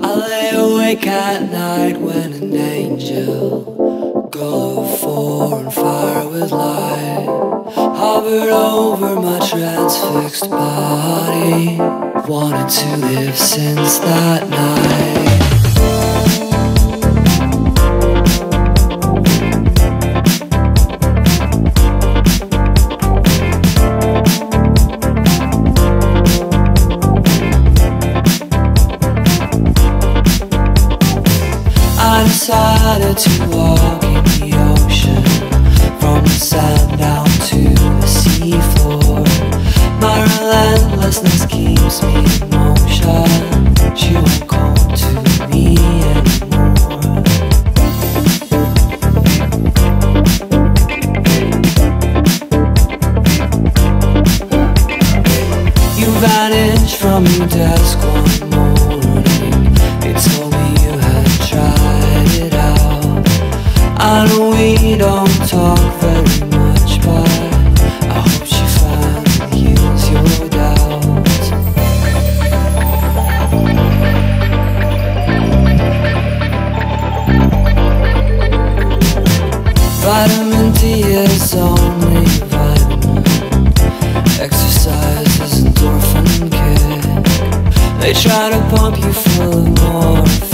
I lay awake at night when an angel, girl of four and fire with light, hovered over my transfixed body. Wanted to live since that night. Decided to walk in the ocean. From the sand down to the seafloor. My relentlessness keeps me in motion. She won't come to me anymore. You vanish from your we don't talk very much, but I hope she finds your doubts. Vitamin D is only vitamin. Exercise is endorphin kick. They try to pump you full of morphine.